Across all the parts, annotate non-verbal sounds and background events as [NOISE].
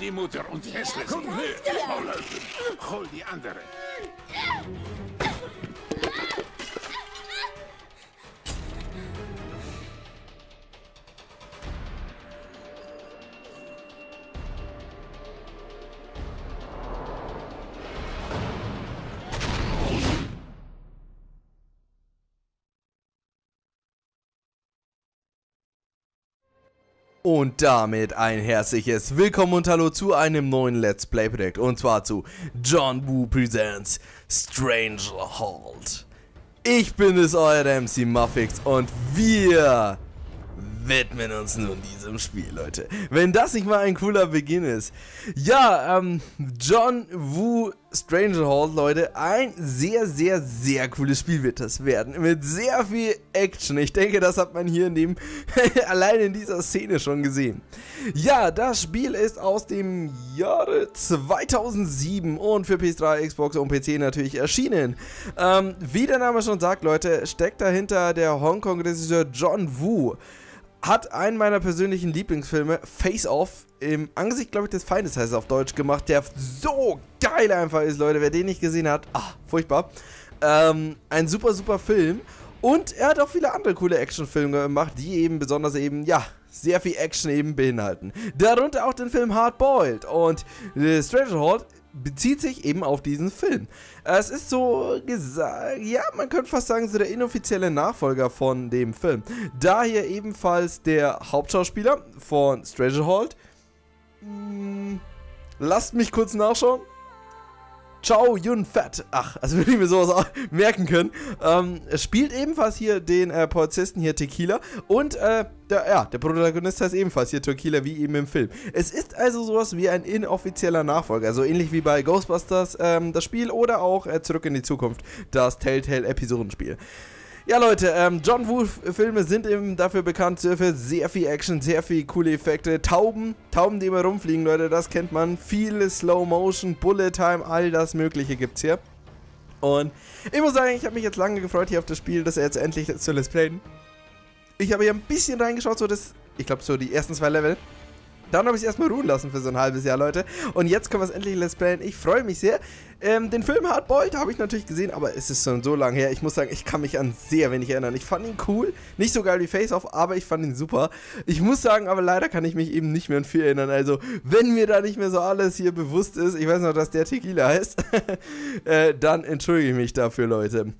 Die Mutter und fessle sie. Hol die andere. Und damit ein herzliches Willkommen und Hallo zu einem neuen Let's Play Projekt und zwar zu John Woo Presents Stranger Hold. Ich bin es, euer MC Muffix und wir widmen uns nun diesem Spiel, Leute. Wenn das nicht mal ein cooler Beginn ist. Ja, ähm, John Woo Stranger Hold, Leute, ein sehr, sehr, sehr cooles Spiel wird das werden. Mit sehr viel Action. Ich denke, das hat man hier in dem, [LAUGHS] allein in dieser Szene schon gesehen. Ja, das Spiel ist aus dem Jahre 2007 und für PS3, Xbox und PC natürlich erschienen. Ähm, wie der Name schon sagt, Leute, steckt dahinter der Hongkong-Regisseur John Woo hat einen meiner persönlichen Lieblingsfilme, Face Off, im Angesicht, glaube ich, des Feindes heißt es auf Deutsch gemacht, der so geil einfach ist, Leute. Wer den nicht gesehen hat, ah, furchtbar. Ähm, ein super, super Film. Und er hat auch viele andere coole Actionfilme gemacht, die eben besonders eben, ja, sehr viel Action eben beinhalten. Darunter auch den Film Hard Boiled. Und äh, Stranger Hold bezieht sich eben auf diesen Film. Es ist so gesagt, ja, man könnte fast sagen, so der inoffizielle Nachfolger von dem Film. Da hier ebenfalls der Hauptschauspieler von Stranger Hold. Hm, lasst mich kurz nachschauen. Chow Yun Fat. Ach, also [LAUGHS] würde ich mir sowas auch merken können. Ähm, spielt ebenfalls hier den äh, Polizisten hier Tequila. Und äh, der, ja, der Protagonist heißt ebenfalls hier Tequila, wie eben im Film. Es ist also sowas wie ein inoffizieller Nachfolger. So also ähnlich wie bei Ghostbusters ähm, das Spiel oder auch äh, Zurück in die Zukunft, das Telltale-Episodenspiel. Ja, Leute, ähm, John Woo-Filme sind eben dafür bekannt für sehr viel Action, sehr viel coole Effekte. Tauben, Tauben, die immer rumfliegen, Leute, das kennt man. Viele Slow Motion, Bullet Time, all das Mögliche gibt's hier. Und ich muss sagen, ich habe mich jetzt lange gefreut hier auf das Spiel, dass er jetzt endlich zu Let's Playen. Ich habe hier ein bisschen reingeschaut, so das, ich glaube so die ersten zwei Level. Dann habe ich es erstmal ruhen lassen für so ein halbes Jahr, Leute. Und jetzt können wir es endlich Let's Playen. Ich freue mich sehr. Ähm, den Film Hardboiled habe ich natürlich gesehen, aber es ist schon so lange her. Ich muss sagen, ich kann mich an sehr wenig erinnern. Ich fand ihn cool. Nicht so geil wie Face Off, aber ich fand ihn super. Ich muss sagen, aber leider kann ich mich eben nicht mehr an viel erinnern. Also, wenn mir da nicht mehr so alles hier bewusst ist, ich weiß noch, dass der Tequila heißt, [LAUGHS] äh, dann entschuldige ich mich dafür, Leute.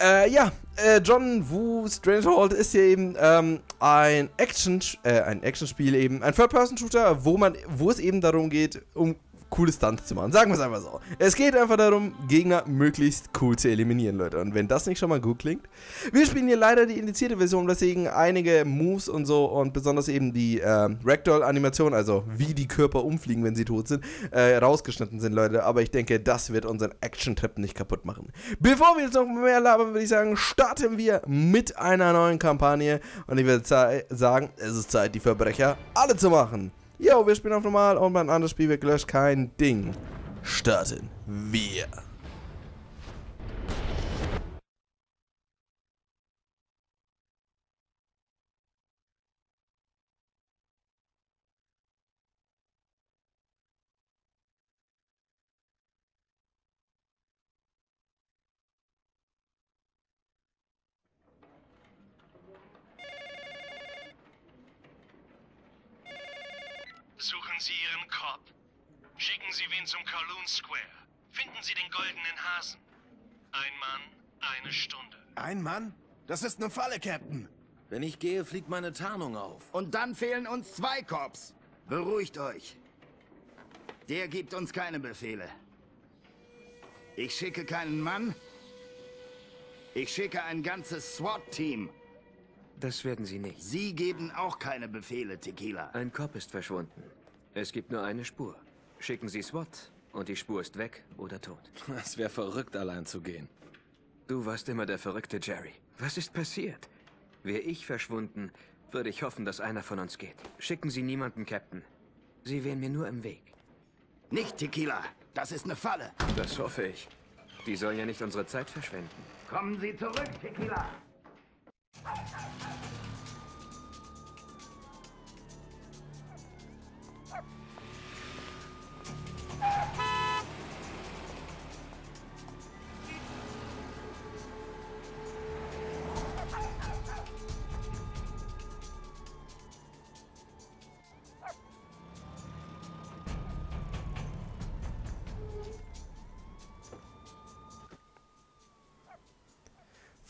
Äh, ja, äh, John Woo Strangehold ist hier eben ähm, ein Action, äh, ein Actionspiel eben, ein Third-Person-Shooter, wo man, wo es eben darum geht, um coole Stunts zu machen. Sagen wir es einfach so. Es geht einfach darum, Gegner möglichst cool zu eliminieren, Leute. Und wenn das nicht schon mal gut klingt. Wir spielen hier leider die indizierte Version, weswegen einige Moves und so und besonders eben die äh, Ragdoll-Animation, also wie die Körper umfliegen, wenn sie tot sind, äh, rausgeschnitten sind, Leute. Aber ich denke, das wird unseren Action-Trip nicht kaputt machen. Bevor wir jetzt noch mehr labern, würde ich sagen, starten wir mit einer neuen Kampagne. Und ich würde sagen, es ist Zeit, die Verbrecher alle zu machen. Jo, wir spielen auf normal und mein anderes Spiel wird gelöscht. Kein Ding. Starten wir. Suchen Sie Ihren Korb. Schicken Sie wen zum Kowloon Square. Finden Sie den goldenen Hasen. Ein Mann, eine Stunde. Ein Mann? Das ist eine Falle, Captain. Wenn ich gehe, fliegt meine Tarnung auf. Und dann fehlen uns zwei Korps. Beruhigt euch. Der gibt uns keine Befehle. Ich schicke keinen Mann. Ich schicke ein ganzes SWAT-Team. Das werden Sie nicht. Sie geben auch keine Befehle, Tequila. Ein Kopf ist verschwunden. Es gibt nur eine Spur. Schicken Sie SWAT und die Spur ist weg oder tot. Es wäre verrückt, allein zu gehen. Du warst immer der verrückte Jerry. Was ist passiert? Wäre ich verschwunden, würde ich hoffen, dass einer von uns geht. Schicken Sie niemanden, Captain. Sie wären mir nur im Weg. Nicht Tequila. Das ist eine Falle. Das hoffe ich. Die sollen ja nicht unsere Zeit verschwenden. Kommen Sie zurück, Tequila.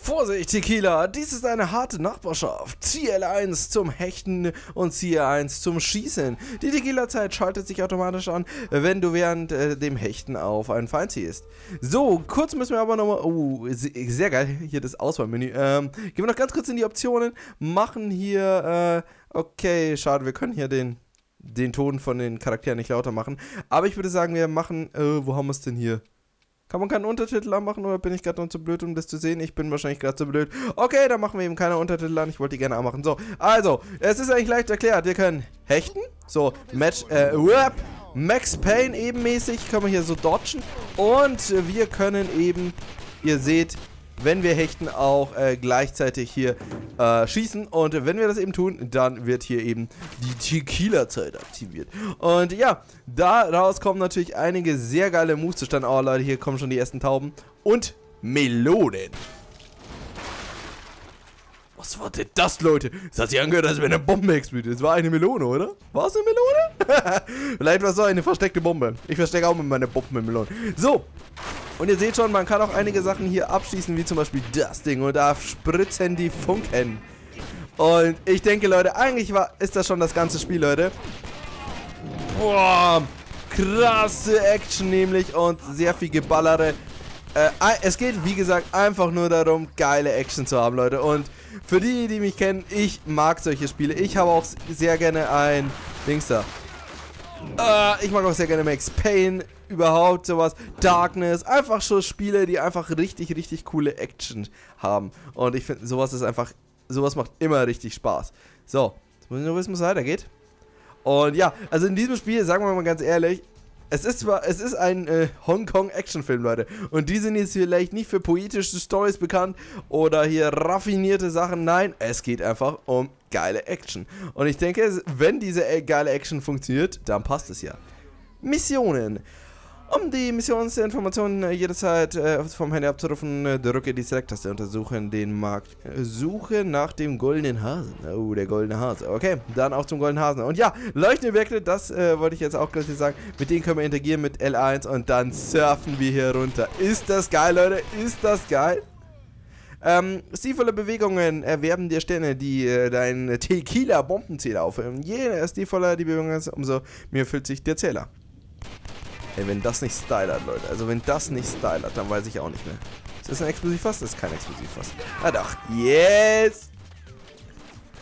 Vorsicht, Tequila, dies ist eine harte Nachbarschaft. Ziehe L1 zum Hechten und ziehe 1 zum Schießen. Die Tequila-Zeit schaltet sich automatisch an, wenn du während äh, dem Hechten auf einen Feind ziehst. So, kurz müssen wir aber nochmal... Oh, sehr geil, hier das Auswahlmenü. Ähm, gehen wir noch ganz kurz in die Optionen, machen hier... Äh, okay, schade, wir können hier den den Ton von den Charakteren nicht lauter machen. Aber ich würde sagen, wir machen, äh, wo haben wir es denn hier? Kann man keinen Untertitel anmachen oder bin ich gerade noch zu blöd, um das zu sehen? Ich bin wahrscheinlich gerade zu blöd. Okay, dann machen wir eben keine Untertitel an. Ich wollte die gerne anmachen. So, also, es ist eigentlich leicht erklärt. Wir können hechten. So, Match, äh, Whip. Max Payne ebenmäßig. Können wir hier so dodgen. Und wir können eben, ihr seht, wenn wir hechten, auch äh, gleichzeitig hier äh, schießen. Und wenn wir das eben tun, dann wird hier eben die Tequila-Zeit aktiviert. Und ja, daraus kommen natürlich einige sehr geile Moves zustande. Oh Leute, hier kommen schon die ersten Tauben. Und Melonen. Was war denn das, Leute? Das hat sich angehört, als wäre eine Bombe explodiert. Das war eine Melone, oder? War es eine Melone? [LAUGHS] Vielleicht war es so eine versteckte Bombe. Ich verstecke auch mit meiner Bombe mit Melonen. So, und ihr seht schon, man kann auch einige Sachen hier abschießen, wie zum Beispiel das Ding. Und da spritzen die Funken. Und ich denke, Leute, eigentlich war, ist das schon das ganze Spiel, Leute. Boah, krasse Action nämlich und sehr viel Geballere. Äh, es geht, wie gesagt, einfach nur darum, geile Action zu haben, Leute. Und für die, die mich kennen, ich mag solche Spiele. Ich habe auch sehr gerne ein Dings da. Äh, ich mag auch sehr gerne Max Payne, überhaupt sowas. Darkness, einfach so Spiele, die einfach richtig, richtig coole Action haben. Und ich finde, sowas ist einfach, sowas macht immer richtig Spaß. So, jetzt muss ich nur wissen, was weitergeht. Und ja, also in diesem Spiel, sagen wir mal ganz ehrlich, es ist zwar, es ist ein äh, Hongkong-Actionfilm, Leute. Und die sind jetzt vielleicht nicht für poetische Stories bekannt oder hier raffinierte Sachen. Nein, es geht einfach um geile Action. Und ich denke, wenn diese äh, geile Action funktioniert, dann passt es ja. Missionen. Um die Missionsinformationen äh, jederzeit äh, vom Handy abzurufen, äh, drücke die Select-Taste untersuchen den Markt. Äh, suche nach dem goldenen Hasen. Oh, der goldene Hase. Okay, dann auch zum goldenen Hasen. Und ja, leuchtende das wollte ich jetzt auch gleich sagen. Mit denen können wir interagieren mit L1 und dann surfen wir hier runter. Ist das geil, Leute? Ist das geil? Ähm, stilvolle Bewegungen erwerben dir Sterne, die äh, deinen Tequila-Bombenzähler auffüllen. Je stilvoller die Bewegung ist, umso mehr füllt sich der Zähler. Ey, wenn das nicht Style hat, Leute. Also wenn das nicht Style hat, dann weiß ich auch nicht mehr. Ist das ein Explosivfass? Das ist kein Explosivfass. Ah doch. Yes!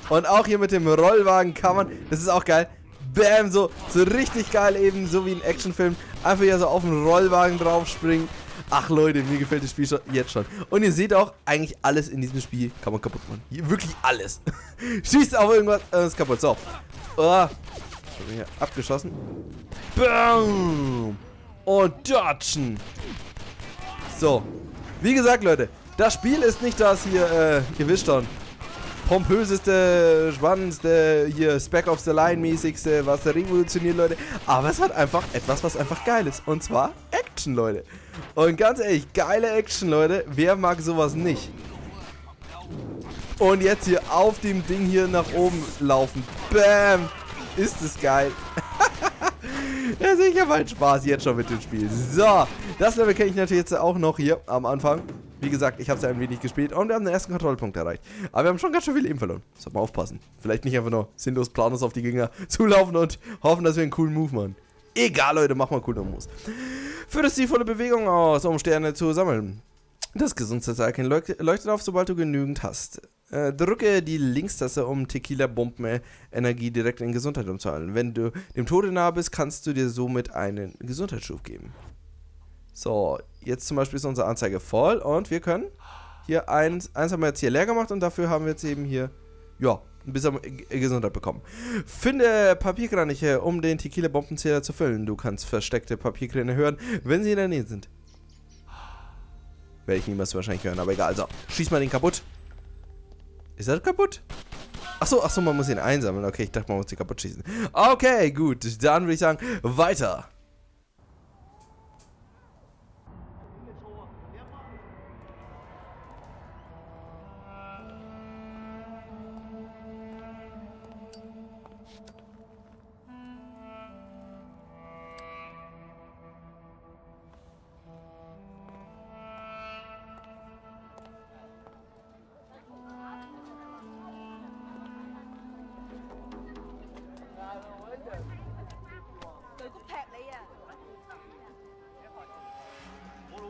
Und auch hier mit dem Rollwagen kann man, das ist auch geil, bam, so, so richtig geil eben, so wie ein Actionfilm, einfach hier so auf den Rollwagen draufspringen. Ach Leute, mir gefällt das Spiel schon, jetzt schon. Und ihr seht auch, eigentlich alles in diesem Spiel kann man kaputt machen. Hier, wirklich alles. [LAUGHS] Schießt auf irgendwas, äh, ist kaputt. So. Oh. Hier abgeschossen. Bam! Und dodgen. So. Wie gesagt, Leute, das Spiel ist nicht das hier, äh, schon, pompöseste, spannendste, hier Spec of the Line mäßigste, was revolutioniert, Leute. Aber es hat einfach etwas, was einfach geil ist. Und zwar Action, Leute. Und ganz ehrlich, geile Action, Leute. Wer mag sowas nicht? Und jetzt hier auf dem Ding hier nach oben laufen. Bam! Ist es geil. [LAUGHS] ja, sicher mein Spaß jetzt schon mit dem Spiel. So, das Level kenne ich natürlich jetzt auch noch hier am Anfang. Wie gesagt, ich habe es ja ein wenig gespielt und wir haben den ersten Kontrollpunkt erreicht. Aber wir haben schon ganz schön viel Leben verloren. Sollte man aufpassen. Vielleicht nicht einfach nur sinnlos planlos auf die Gegner [LAUGHS] zulaufen und hoffen, dass wir einen coolen Move machen. Egal, Leute, mach mal coolen Moves. Führt es die volle Bewegung aus, um Sterne zu sammeln. Das Gesundheitszeichen leuchtet auf, sobald du genügend hast. Äh, drücke die Linkstaste, um Tequila-Bomben-Energie direkt in Gesundheit umzuhalten. Wenn du dem Tode nahe bist, kannst du dir somit einen Gesundheitsschub geben. So, jetzt zum Beispiel ist unsere Anzeige voll und wir können hier eins, eins haben wir jetzt hier leer gemacht und dafür haben wir jetzt eben hier, ja, ein bisschen Gesundheit bekommen. Finde Papierkraniche, um den Tequila-Bombenzähler zu füllen. Du kannst versteckte Papierkräne hören, wenn sie in der Nähe sind. Werde ich niemals wahrscheinlich hören, aber egal. So, schieß mal den kaputt. Ist er kaputt? Achso, achso, man muss ihn einsammeln. Okay, ich dachte, man muss ihn kaputt schießen. Okay, gut. Dann würde ich sagen, weiter.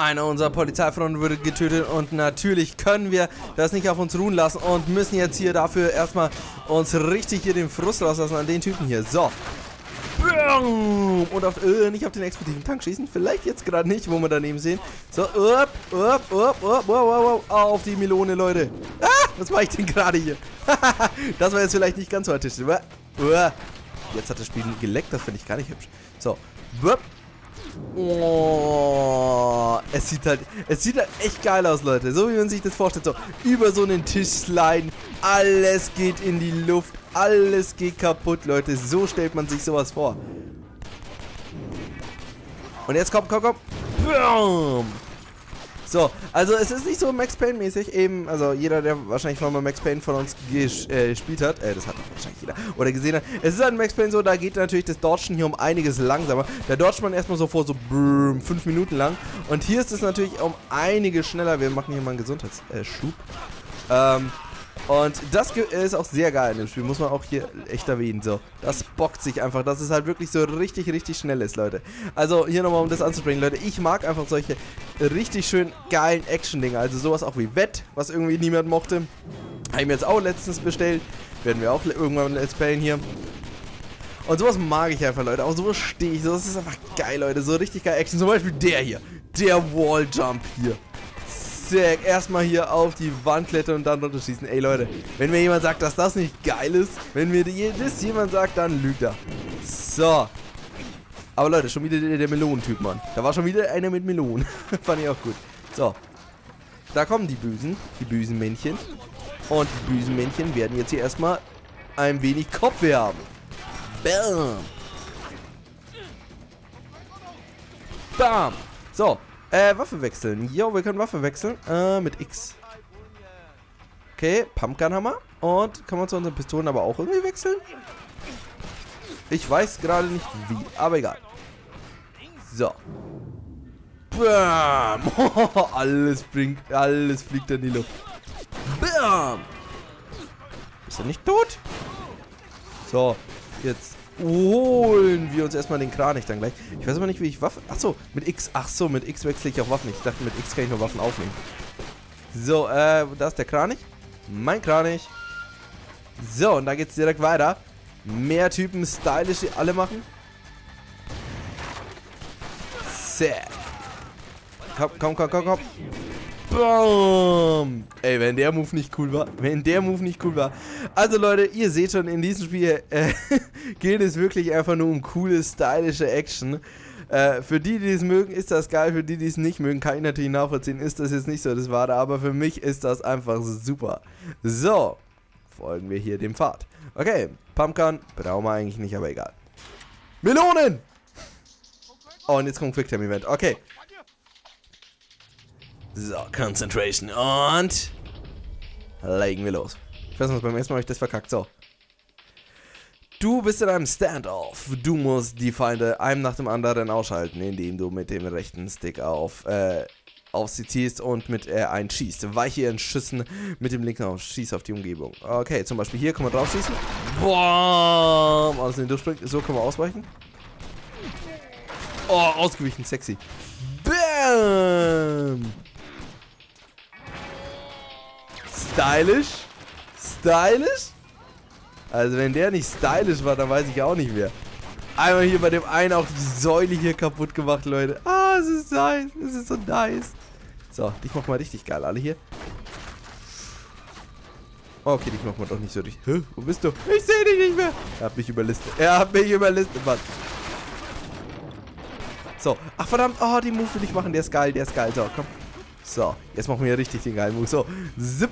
Einer unserer Polizeifreunde wurde getötet und natürlich können wir das nicht auf uns ruhen lassen und müssen jetzt hier dafür erstmal uns richtig hier den Frust rauslassen an den Typen hier. So. Und auf, äh, nicht auf den explosiven Tank schießen. Vielleicht jetzt gerade nicht, wo wir daneben sehen. So, up, up, up, up, up, up, auf die Melone, Leute. Ah, was mache ich denn gerade hier? [LAUGHS] das war jetzt vielleicht nicht ganz so artistisch. aber, uh. Jetzt hat das Spiel geleckt, das finde ich gar nicht hübsch. So. Oh, es sieht halt, es sieht halt echt geil aus, Leute. So wie man sich das vorstellt. So, über so einen Tisch sliden. Alles geht in die Luft. Alles geht kaputt, Leute. So stellt man sich sowas vor. Und jetzt kommt, komm, komm. Boom. So, also es ist nicht so Max Payne mäßig eben, also jeder, der wahrscheinlich schon mal Max Payne von uns äh, gespielt hat, äh, das hat wahrscheinlich jeder, oder gesehen hat, es ist halt Max Payne so, da geht natürlich das Dodgen hier um einiges langsamer. Da dodgt man erstmal so vor so brrm, fünf Minuten lang und hier ist es natürlich um einiges schneller. Wir machen hier mal einen Gesundheitsschub. Ähm, und das ge- ist auch sehr geil in dem Spiel, muss man auch hier echt erwähnen. So, das bockt sich einfach, dass es halt wirklich so richtig, richtig schnell ist, Leute. Also hier nochmal, um das anzusprechen, Leute, ich mag einfach solche richtig schön geilen Action-Dinge. Also sowas auch wie Wett, was irgendwie niemand mochte. Habe ich mir jetzt auch letztens bestellt. Werden wir auch irgendwann let's playen hier. Und sowas mag ich einfach, Leute. Auch sowas stehe ich. Sowas ist einfach geil, Leute. So richtig geil Action. Zum Beispiel der hier. Der Walljump hier. Sick. Erstmal hier auf die Wand klettern und dann runterschießen. Ey, Leute. Wenn mir jemand sagt, dass das nicht geil ist, wenn mir das jemand sagt, dann lügt er. So. Aber Leute, schon wieder der, der Melonentyp, Mann. Da war schon wieder einer mit Melonen. [LAUGHS] Fand ich auch gut. So. Da kommen die Büsen. Die Büsenmännchen. Und die Büsenmännchen werden jetzt hier erstmal ein wenig Kopfweh haben. Bam. Bam. So, äh, Waffe wechseln. Jo, wir können Waffe wechseln. Äh, mit X. Okay, Pumpgun-Hammer. Und kann man zu unseren Pistolen aber auch irgendwie wechseln? Ich weiß gerade nicht wie, aber egal. So. Bam. [LAUGHS] alles bringt, alles fliegt in die Luft. Bam. Ist er nicht tot? So, jetzt holen wir uns erstmal den Kranich dann gleich. Ich weiß aber nicht, wie ich Waffen... Achso, mit X. Achso, mit X wechsle ich auch Waffen. Ich dachte, mit X kann ich nur Waffen aufnehmen. So, äh, da ist der Kranich. Mein Kranich. So, und da geht's direkt weiter. Mehr Typen stylisch, die alle machen. Sehr. Komm, komm, komm, komm, komm. Boom. Ey, wenn der Move nicht cool war. Wenn der Move nicht cool war. Also Leute, ihr seht schon, in diesem Spiel äh, [LAUGHS] geht es wirklich einfach nur um coole, stylische Action. Äh, für die, die es mögen, ist das geil. Für die, die es nicht mögen, kann ich natürlich nachvollziehen, ist das jetzt nicht so das Wahre. Aber für mich ist das einfach super. So, folgen wir hier dem Pfad. Okay, Pumpkin brauchen wir eigentlich nicht, aber egal. Melonen! Oh, und jetzt kommt Quicktime Event. Okay. So, Concentration. Und legen wir los. Ich weiß nicht, beim ersten Mal habe ich das verkackt. So. Du bist in einem Standoff. Du musst die Feinde einem nach dem anderen ausschalten, indem du mit dem rechten Stick auf, äh, auf sie ziehst und mit äh, einen schießt. Weiche ihren Schüssen mit dem linken auf. Schieß auf die Umgebung. Okay, zum Beispiel hier kann man drauf schießen. Boom! Alles in den durchspringt. So kann man ausweichen. Oh, ausgewichen, sexy. Bam! Stylisch. Stylisch. Also wenn der nicht stylisch war, dann weiß ich auch nicht mehr. Einmal hier bei dem einen auch die Säule hier kaputt gemacht, Leute. Ah, es ist nice. Es ist so nice. So, dich mach mal richtig geil, alle hier. Okay, dich mach mal doch nicht so richtig. Hä? Wo bist du? Ich sehe dich nicht mehr. Er hat mich überlistet. Er hat mich überlistet, Mann. So. Ach, verdammt. Oh, den Move will ich machen. Der ist geil, der ist geil. So, komm. So, jetzt machen wir richtig den geilen Move. So, zip.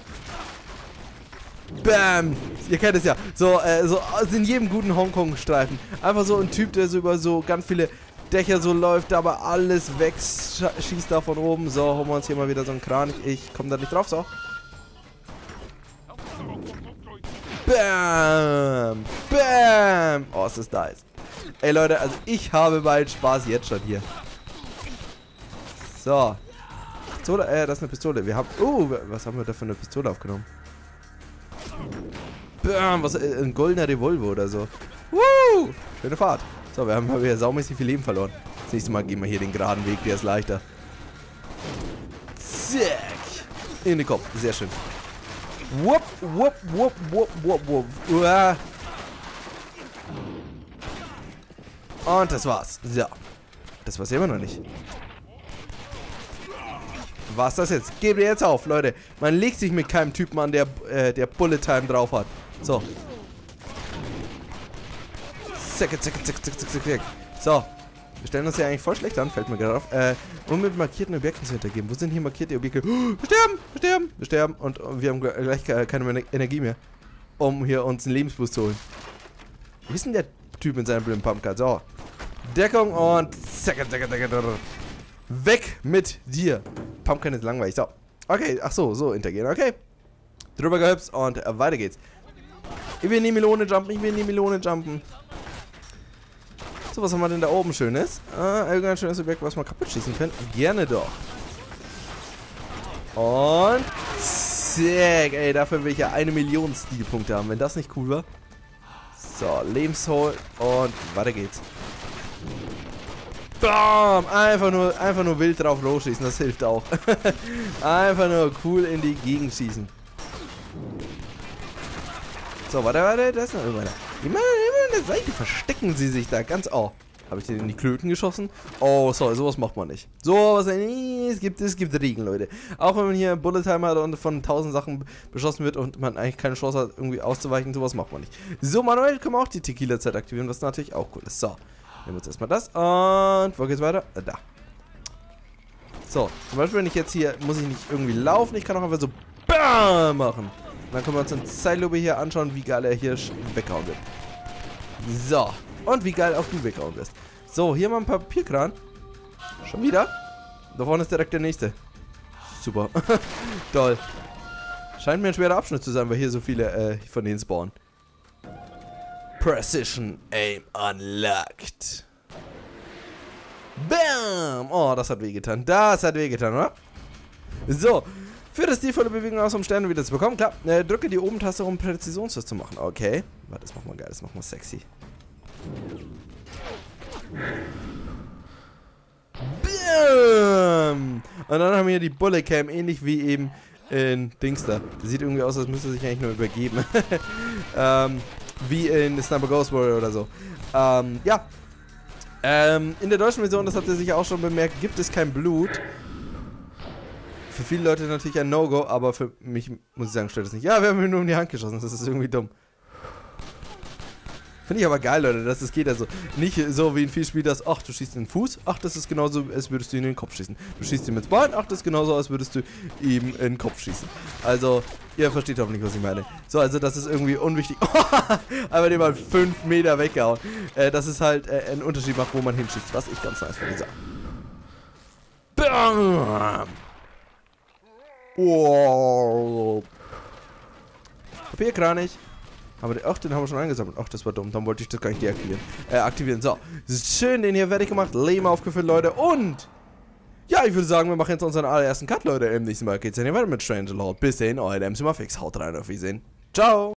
Bam! Ihr kennt es ja. So, äh, so also in jedem guten Hongkong-Streifen. Einfach so ein Typ, der so über so ganz viele Dächer so läuft, aber alles wegschießt da von oben. So, holen wir uns hier mal wieder so einen Kran. Ich, ich komme da nicht drauf, so. Bam! Bam! Oh, es ist nice. Ey, Leute, also ich habe bald Spaß jetzt schon hier. So. Pistole, äh, das ist eine Pistole. Wir haben, oh, was haben wir da für eine Pistole aufgenommen? Bam, was, äh, ein goldener Revolver oder so. Woo! Schöne Fahrt. So, wir haben hier saumäßig viel Leben verloren. Das nächste Mal gehen wir hier den geraden Weg, der ist leichter. Zack. In den Kopf, sehr schön. Wupp, wupp, wupp, wupp, wupp, wupp. Uah. Und das war's. So. Das war's immer noch nicht. Was das jetzt? Gebt ihr jetzt auf, Leute. Man legt sich mit keinem Typen an, der, äh, der Bullet Time drauf hat. So. Zack, zack, zack, zack, zack, zack. So. Wir stellen uns ja eigentlich voll schlecht an, fällt mir gerade auf. Äh, um mit markierten Objekten zu hintergeben. Wo sind hier markierte Objekte? [GASPS] Wir sterben, wir sterben, wir sterben. Und wir haben gleich keine mehr Energie mehr. Um hier uns einen Lebensboost zu holen. Wo ist denn der Typ mit seinem blöden Pumpgun? So. Deckung und zack, zack, zack, zack. Weg mit dir. Pumpkin ist langweilig. So. Okay, ach so, so interagieren. Okay. Drüber gehüpft und äh, weiter geht's. Ich will in die Melone jumpen, ich will in die Melone jumpen. So, was haben wir denn da oben Schönes? Äh, irgendein schönes Objekt, was wir kaputt schießen können. Gerne doch. Und zack, ey, dafür will ich ja eine Million Stilpunkte haben, wenn das nicht cool war. So, Lebenshol und weiter geht's. Bam! Einfach nur, einfach nur wild drauf losschießen, das hilft auch. [LAUGHS] einfach nur cool in die Gegend schießen. So, warte, warte, da ist noch irgendeiner. Immer, immer an der Seite verstecken sie sich da ganz... Oh, habe ich den in die Klöten geschossen? Oh, sorry, sowas macht man nicht. Sowas, nee, es gibt, es gibt Regeln, Leute. Auch wenn man hier Bullet Time hat und von tausend Sachen beschossen wird und man eigentlich keine Chance hat, irgendwie auszuweichen, sowas macht man nicht. So, manuell können wir auch die Tequila-Zeit aktivieren, was natürlich auch cool ist. So, nehmen wir uns erstmal das und wo geht's weiter? Äh, da. So, zum Beispiel, wenn ich jetzt hier, muss ich nicht irgendwie laufen, ich kann auch einfach so BAM machen. Und dann können wir uns in Zeitlupe hier anschauen, wie geil er hier weghauen wird. So. Und wie geil auch du weghauen wirst. So, hier mal ein Papierkran. Schon wieder? Da vorne ist direkt der nächste. Super. [LAUGHS] Toll. Scheint mir ein schwerer Abschnitt zu sein, weil hier so viele äh, von denen spawnen. Precision Aim unlocked. Bam! Oh, das hat wehgetan. Das hat wehgetan, oder? So. Für das die volle Bewegung aus dem Stern wieder zu bekommen, klar, äh, drücke die Oben-Taste, um Präzisionstest zu machen. Okay. Warte, das machen wir geil, das machen wir sexy. Bam! Und dann haben wir hier die Bullet Cam, ähnlich wie eben in. Das sieht irgendwie aus, als müsste sich eigentlich nur übergeben. [LAUGHS] ähm, wie in Sniper Ghost Warrior oder so. Ähm, ja. Ähm, in der deutschen Version, das habt ihr sicher auch schon bemerkt, gibt es kein Blut. Für viele Leute natürlich ein No-Go, aber für mich, muss ich sagen, stört es nicht. Ja, wir haben mir nur in die Hand geschossen, das ist irgendwie dumm. Finde ich aber geil, Leute, dass es geht. Also nicht so wie in vielen Spielen, dass, ach, du schießt in den Fuß, ach, das ist genauso, als würdest du ihn in den Kopf schießen. Du schießt ihm ins Bein, ach, das ist genauso, als würdest du ihm in den Kopf schießen. Also, ihr versteht hoffentlich, was ich meine. So, also das ist irgendwie unwichtig. aber den mal 5 Meter weggehauen. Äh, das ist halt äh, ein Unterschied macht, wo man hinschießt, was ich ganz nice finde. So. Bam! Wow. Papierkranich. Aber ach, den haben wir schon eingesammelt. Ach, das war dumm. Dann wollte ich das gar nicht deaktivieren. Äh, aktivieren. So. Schön, den hier fertig gemacht. Leben aufgefüllt, Leute. Und... Ja, ich würde sagen, wir machen jetzt unseren allerersten Cut, Leute. Im nächsten Mal geht's dann hier weiter mit Stranger Lord. Bis dahin, euer MC Muffix. Haut rein, auf Wiedersehen. Ciao.